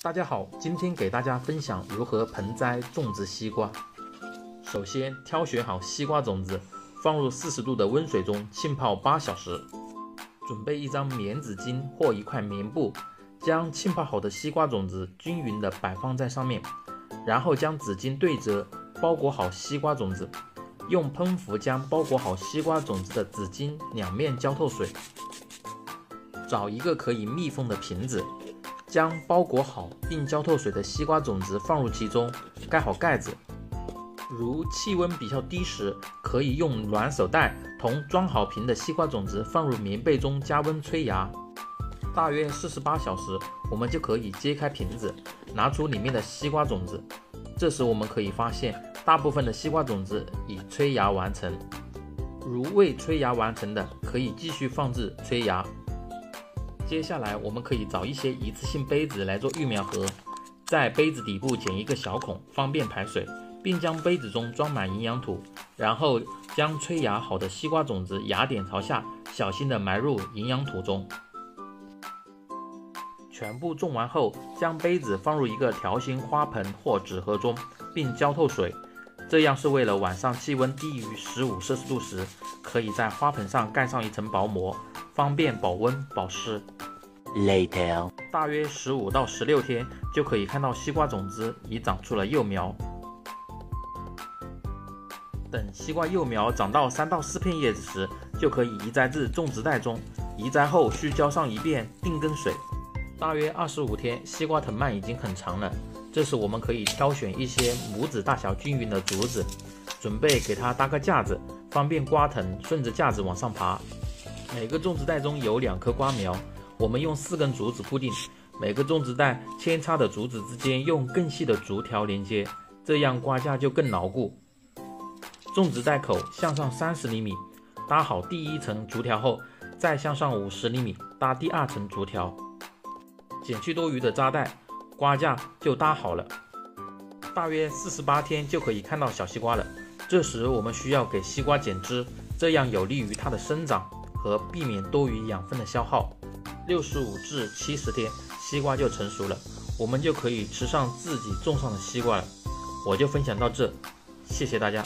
大家好，今天给大家分享如何盆栽种植西瓜。首先挑选好西瓜种子，放入四十度的温水中浸泡八小时。准备一张棉纸巾或一块棉布，将浸泡好的西瓜种子均匀地摆放在上面，然后将纸巾对折，包裹好西瓜种子。用喷壶将包裹好西瓜种子的纸巾两面浇透水。找一个可以密封的瓶子，将包裹好并浇透水的西瓜种子放入其中，盖好盖子。如气温比较低时，可以用暖手袋同装好瓶的西瓜种子放入棉被中加温催芽。大约四十八小时，我们就可以揭开瓶子，拿出里面的西瓜种子。这时我们可以发现，大部分的西瓜种子已催芽完成。如未催芽完成的，可以继续放置催芽。接下来，我们可以找一些一次性杯子来做育苗盒，在杯子底部剪一个小孔，方便排水，并将杯子中装满营养土，然后将催芽好的西瓜种子芽点朝下，小心地埋入营养土中。全部种完后，将杯子放入一个条形花盆或纸盒中，并浇透水。这样是为了晚上气温低于十五摄氏度时，可以在花盆上盖上一层薄膜，方便保温保湿。Later，大约十五到十六天就可以看到西瓜种子已长出了幼苗。等西瓜幼苗长到三到四片叶子时，就可以移栽至种植袋中。移栽后需浇上一遍定根水。大约二十五天，西瓜藤蔓已经很长了。这时我们可以挑选一些拇指大小均匀的竹子，准备给它搭个架子，方便瓜藤顺着架子往上爬。每个种植袋中有两颗瓜苗。我们用四根竹子固定，每个种植袋扦插的竹子之间用更细的竹条连接，这样瓜架就更牢固。种植袋口向上三十厘米，搭好第一层竹条后，再向上五十厘米搭第二层竹条，剪去多余的扎带，瓜架就搭好了。大约四十八天就可以看到小西瓜了。这时我们需要给西瓜剪枝，这样有利于它的生长和避免多余养分的消耗。六十五至七十天，西瓜就成熟了，我们就可以吃上自己种上的西瓜了。我就分享到这，谢谢大家。